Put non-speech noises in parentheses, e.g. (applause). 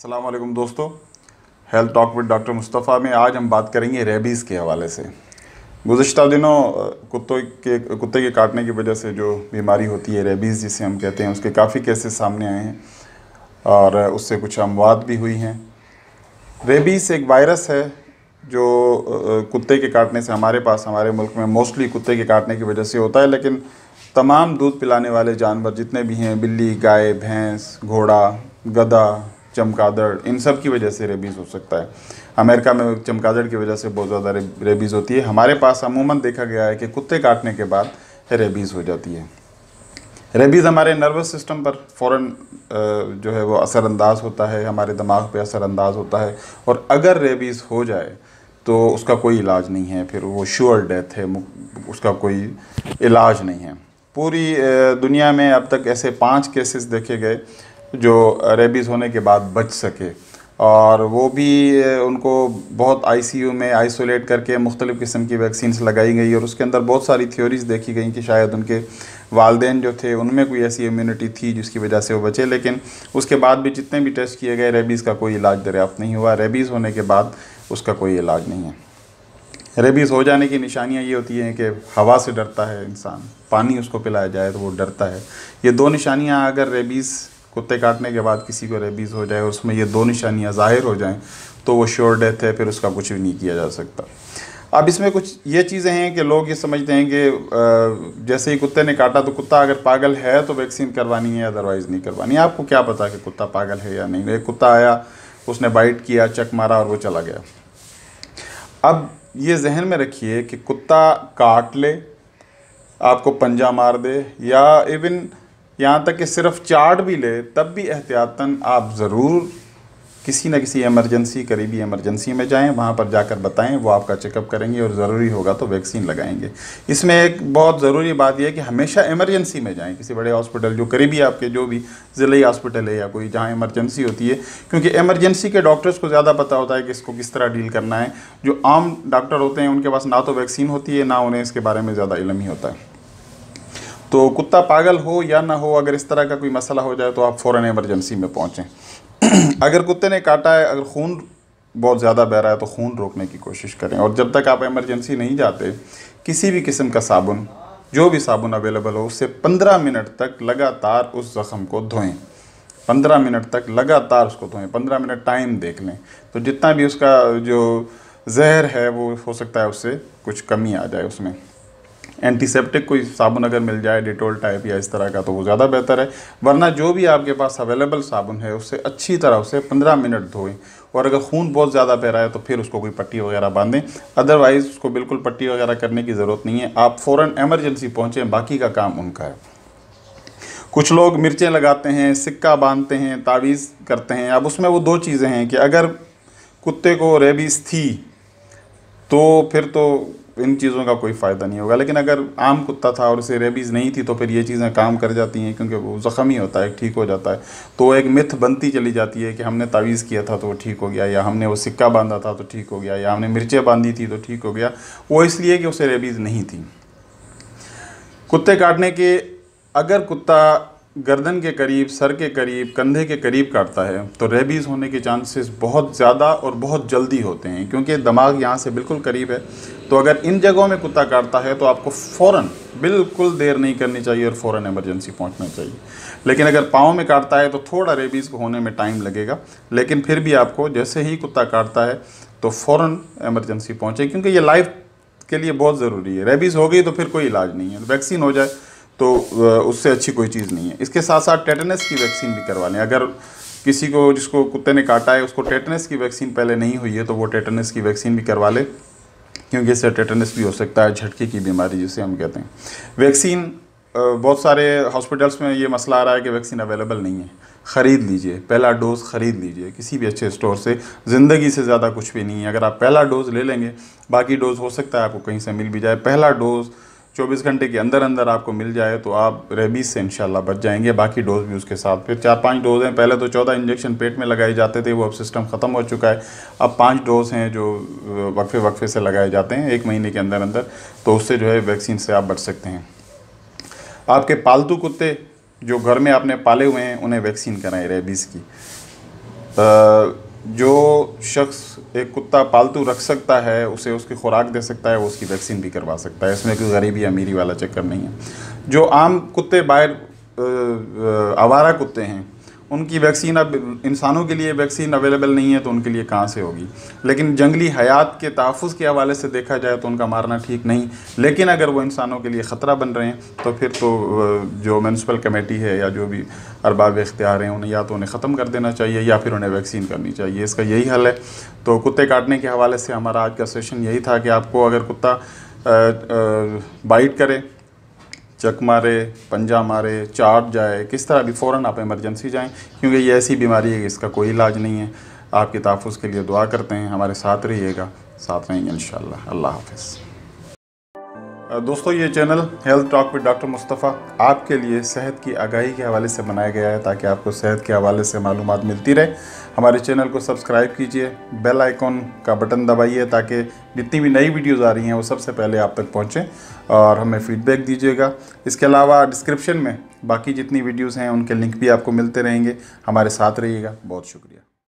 السلام علیکم دوستو health talk with doctor Mustafa میں آج ہم بات کریں گے ریبیز کے حوالے سے۔ گزشتہ دنوں، کتوں کے، کتے کے کاٹنے کی وجہ سے جو بیماری ہوتی ہے ریبیز جسے ہم کہتے ہیں، اس کے کافی کیسز سامنے آئے ہیں اور اس سے کچھ اموات بھی ہوئی ہیں۔ ریبیز ایک وائرس ہے جو، کتے کے کاٹنے سے ہمارے پاس، ہمارے ملک میں موسٹلی کتے کے کاٹنے کی وجہ سے ہوتا ہے، لیکن تمام دودھ پلانے والے جانور جتنے بھی ہیں، بلی، گائے، بھینس، گھوڑا، گدھا چمکادڑ، ان سب کی وجہ سے ریبیز ہو سکتا ہے۔ امریکہ میں چمکادڑ کی وجہ سے بہت زیادہ ریبیز ہوتی ہے۔ ہمارے پاس عموماً دیکھا گیا ہے کہ کتے کاٹنے کے بعد ریبیز ہو جاتی ہے۔ ریبیز ہمارے نروس سسٹم پر فوراً جو ہے وہ اثر انداز ہوتا ہے، ہمارے دماغ پہ اثر انداز ہوتا ہے۔ اور اگر ریبیز ہو جائے تو اس کا کوئی علاج نہیں ہے۔ پھر وہ شیور ڈیتھ ہے اس کا کوئی علاج نہیں ہے۔ پوری دنیا میں اب تک ایسے پانچ کیسز دیکھے گئے جو ریبیز ہونے کے بعد بچ سکے۔ اور وہ بھی ان کو بہت آئی سی یو میں آئسولیٹ کر کے مختلف قسم کی ویکسینس لگائی گئی اور اس کے اندر بہت ساری تھیوریز دیکھی گئیں کہ شاید ان کے والدین جو تھے ان میں کوئی ایسی امیونٹی تھی جس کی وجہ سے وہ بچے۔ لیکن اس کے بعد بھی جتنے بھی ٹیسٹ کیے گئے، ریبیز کا کوئی علاج دریافت نہیں ہوا۔ ریبیز ہونے کے بعد اس کا کوئی علاج نہیں ہے۔ ریبیز ہو جانے کی نشانیاں یہ ہوتی ہیں کہ ہوا سے ڈرتا ہے انسان، پانی اس کو پلایا جائے تو وہ ڈرتا ہے۔ یہ دو نشانیاں اگر ریبیز کتے کاٹنے کے بعد کسی کو ریبیز ہو جائے اور اس میں یہ دو نشانیاں ظاہر ہو جائیں تو وہ شیور ڈیتھ ہے، پھر اس کا کچھ بھی نہیں کیا جا سکتا۔ اب اس میں کچھ یہ چیزیں ہیں کہ لوگ یہ سمجھتے ہیں کہ جیسے ہی کتے نے کاٹا تو کتا اگر پاگل ہے تو ویکسین کروانی ہے ادروائز نہیں کروانی۔ ہے آپ کو کیا پتا کہ کتا پاگل ہے یا نہیں؟ ایک کتا آیا، اس نے بائٹ کیا، چک مارا اور وہ چلا گیا۔ اب یہ ذہن میں رکھیے کہ کتا کاٹ لے، آپ کو پنجہ مار دے، یا ایون یہاں تک کہ صرف چاٹ بھی لے، تب بھی احتیاطاً آپ ضرور کسی نہ کسی ایمرجنسی، قریبی ایمرجنسی میں جائیں، وہاں پر جا کر بتائیں، وہ آپ کا چیک اپ کریں گے اور ضروری ہوگا تو ویکسین لگائیں گے۔ اس میں ایک بہت ضروری بات یہ ہے کہ ہمیشہ ایمرجنسی میں جائیں، کسی بڑے ہاسپٹل، جو قریبی آپ کے جو بھی ضلعی ہاسپٹل ہے یا کوئی جہاں ایمرجنسی ہوتی ہے، کیونکہ ایمرجنسی کے ڈاکٹرز کو زیادہ پتہ ہوتا ہے کہ اس کو کس طرح ڈیل کرنا ہے۔ جو عام ڈاکٹر ہوتے ہیں، ان کے پاس نہ تو ویکسین ہوتی ہے، نہ انہیں اس کے بارے میں زیادہ علم ہی ہوتا ہے۔ تو کتا پاگل ہو یا نہ ہو، اگر اس طرح کا کوئی مسئلہ ہو جائے تو آپ فوراً ایمرجنسی میں پہنچیں۔ (clears throat) اگر کتے نے کاٹا ہے، اگر خون بہت زیادہ بہ رہا ہے تو خون روکنے کی کوشش کریں۔ اور جب تک آپ ایمرجنسی نہیں جاتے، کسی بھی قسم کا صابن، جو بھی صابن اویلیبل ہو، اس سے پندرہ منٹ تک لگاتار اس زخم کو دھوئیں۔ پندرہ منٹ تک لگاتار اس کو دھوئیں۔ پندرہ منٹ ٹائم دیکھ لیں۔ تو جتنا بھی اس کا جو زہر ہے، وہ ہو سکتا ہے اس سے کچھ کمی آ جائے اس میں۔ اینٹی سیپٹک کوئی صابن اگر مل جائے ڈیٹول ٹائپ یا اس طرح کا تو وہ زیادہ بہتر ہے۔ ورنہ جو بھی آپ کے پاس اویلیبل صابن ہے اس سے اچھی طرح اسے پندرہ منٹ دھوئیں۔ اور اگر خون بہت زیادہ بہ رہا ہے تو پھر اس کو کوئی پٹی وغیرہ باندھیں۔ ادروائز اس کو بالکل پٹی وغیرہ کرنے کی ضرورت نہیں ہے۔ آپ فوراً ایمرجنسی پہنچیں، باقی کا کام ان کا ہے۔ کچھ لوگ مرچیں لگاتے ہیں، سکہ باندھتے ہیں، تعویذ کرتے ہیں۔ اب اس میں وہ دو چیزیں ہیں کہ اگر کتے کو ریبیز تھی تو پھر تو ان چیزوں کا کوئی فائدہ نہیں ہوگا۔ لیکن اگر عام کتا تھا اور اسے ریبیز نہیں تھی تو پھر یہ چیزیں کام کر جاتی ہیں کیونکہ وہ زخم ہی ہوتا ہے، ٹھیک ہو جاتا ہے۔ تو وہ ایک متھ بنتی چلی جاتی ہے کہ ہم نے تعویذ کیا تھا تو وہ ٹھیک ہو گیا، یا ہم نے وہ سکہ باندھا تھا تو ٹھیک ہو گیا، یا ہم نے مرچیں باندھی تھی تو ٹھیک ہو گیا۔ وہ اس لیے کہ اسے ریبیز نہیں تھی۔ کتے کاٹنے کے اگر کتا گردن کے قریب، سر کے قریب، کندھے کے قریب کاٹتا ہے، تو ریبیز ہونے کے چانسز بہت زیادہ اور بہت جلدی ہوتے ہیں، کیونکہ دماغ یہاں سے بالکل قریب ہے۔ تو اگر ان جگہوں میں کتا کاٹتا ہے تو آپ کو فوراً بالکل دیر نہیں کرنی چاہیے اور فوراً ایمرجنسی پہنچنا چاہیے۔ لیکن اگر پاؤں میں کاٹتا ہے تو تھوڑا ریبیز کو ہونے میں ٹائم لگے گا، لیکن پھر بھی آپ کو جیسے ہی کتا کاٹتا ہے تو فوراً ایمرجنسی پہنچے، کیونکہ یہ لائف کے لیے بہت ضروری ہے۔ ریبیز ہو گئی تو پھر کوئی علاج نہیں ہے ویکسین ہو جائے تو اس سے اچھی کوئی چیز نہیں ہے۔ اس کے ساتھ ساتھ ٹیٹنس کی ویکسین بھی کروا لیں اگر کسی کو جس کو کتے نے کاٹا ہے، اس کو ٹیٹنس کی ویکسین پہلے نہیں ہوئی ہے، تو وہ ٹیٹنس کی ویکسین بھی کروا لے، کیونکہ اس سے ٹیٹنس بھی ہو سکتا ہے جھٹکے کی بیماری جسے ہم کہتے ہیں۔ ویکسین بہت سارے ہاسپٹلس میں یہ مسئلہ آ رہا ہے کہ ویکسین اویلیبل نہیں ہے۔ خرید لیجیے، پہلا ڈوز خرید لیجیے، کسی بھی اچھے اسٹور سے۔ زندگی سے زیادہ کچھ بھی نہیں ہے۔ اگر آپ پہلا ڈوز لے لیں گے، باقی ڈوز ہو سکتا ہے، آپ کو کہیں سے مل بھی جائے۔ پہلا ڈوز چوبیس گھنٹے کے اندر اندر آپ کو مل جائے تو آپ ریبیز سے انشاءاللہ بچ جائیں گے، باقی ڈوز بھی اس کے ساتھ۔ پھر چار پانچ ڈوز ہیں۔ پہلے تو چودہ انجیکشن پیٹ میں لگائے جاتے تھے، وہ اب سسٹم ختم ہو چکا ہے۔ اب پانچ ڈوز ہیں جو وقفے وقفے سے لگائے جاتے ہیں، ایک مہینے کے اندر اندر۔ تو اس سے جو ہے ویکسین سے آپ بچ سکتے ہیں۔ آپ کے پالتو کتے جو گھر میں آپ نے پالے ہوئے ہیں، انہیں ویکسین کرائیں ریبیز کی۔ جو شخص ایک کتا پالتو رکھ سکتا ہے، اسے اس کی خوراک دے سکتا ہے، وہ اس کی ویکسین بھی کروا سکتا ہے۔ اس میں کوئی غریبی امیری والا چکر نہیں ہے۔ جو عام کتے باہر آوارہ کتے ہیں ان کی ویکسین اب انسانوں کے لیے ویکسین اویلیبل نہیں ہے تو ان کے لیے کہاں سے ہوگی؟ لیکن جنگلی حیات کے تحفظ کے حوالے سے دیکھا جائے تو ان کا مارنا ٹھیک نہیں۔ لیکن اگر وہ انسانوں کے لیے خطرہ بن رہے ہیں تو پھر تو جو میونسپل کمیٹی ہے یا جو بھی ارباب اختیار ہیں، انہیں یا تو انہیں ختم کر دینا چاہیے یا پھر انہیں ویکسین کرنی چاہیے۔ اس کا یہی حل ہے۔ تو کتے کاٹنے کے حوالے سے ہمارا آج کا سیشن یہی تھا کہ آپ کو اگر کتا بائٹ کرے چک مارے، پنجا مارے، چاٹ جائے، کس طرح بھی فوراً آپ ایمرجنسی جائیں، کیونکہ یہ ایسی بیماری ہے کہ اس کا کوئی علاج نہیں ہے۔ آپ کے تحفظ کے لیے دعا کرتے ہیں، ہمارے ساتھ رہیے گا، ساتھ رہیں گے انشاءاللہ۔ اللہ حافظ۔ دوستو، یہ channel health talk with doctor Mustafa آپ کے لیے صحت کی آگاہی کے حوالے سے بنایا گیا ہے تاکہ آپ کو صحت کے حوالے سے معلومات ملتی رہے۔ ہمارے چینل کو سبسکرائب کیجیے، بیل آئیکن کا بٹن دبائیے تاکہ جتنی بھی نئی ویڈیوز آ رہی ہیں وہ سب سے پہلے آپ تک پہنچیں اور ہمیں فیڈ بیک دیجیے گا۔ اس کے علاوہ ڈسکرپشن میں باقی جتنی ویڈیوز ہیں ان کے لنک بھی آپ کو ملتے رہیں گے۔ ہمارے ساتھ رہیے گا۔ بہت شکریہ۔